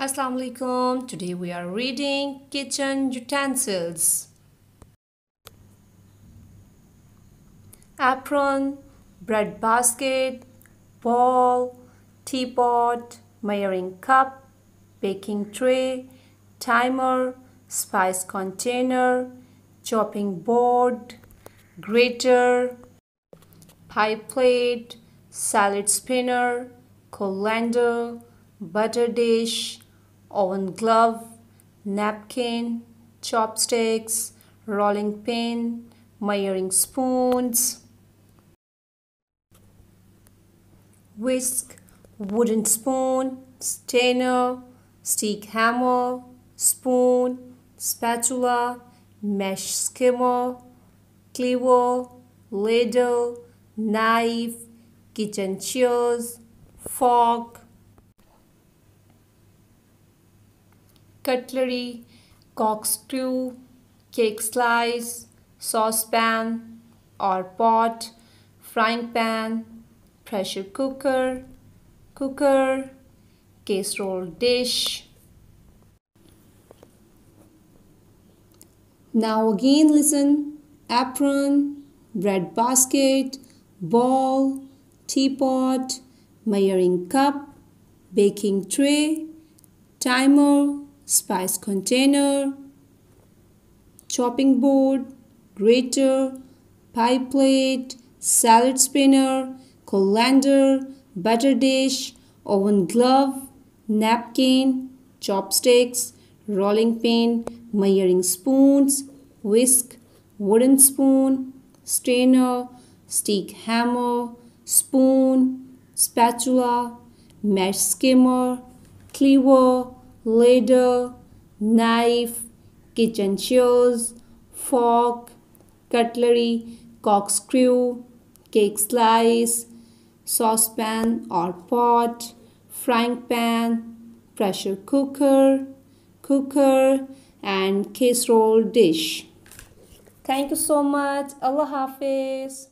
Assalamu alaikum. Today we are reading kitchen utensils. Apron, bread basket, bowl, teapot, measuring cup, baking tray, timer, spice container, chopping board, grater, pie plate, salad spinner, colander, butter dish, oven glove, napkin, chopsticks, rolling pin, measuring spoons, whisk, wooden spoon, strainer, stick hammer, spoon, spatula, mesh skimmer, cleaver, ladle, knife, kitchen shears, fork, cutlery, corkscrew, cake slice, saucepan or pot, frying pan, pressure cooker, cooker, casserole dish. Now again listen apron, bread basket, bowl, teapot, measuring cup, baking tray, timer, spice container, chopping board, grater, pie plate, salad spinner, colander, butter dish, oven glove, napkin, chopsticks, rolling pin, measuring spoons, whisk, wooden spoon, strainer, stick hammer, spoon, spatula, mesh skimmer, cleaver, ladle, knife, kitchen shears, fork, cutlery, corkscrew, cake slice, saucepan or pot, frying pan, pressure cooker, cooker and casserole dish. Thank you so much. Allah Hafiz.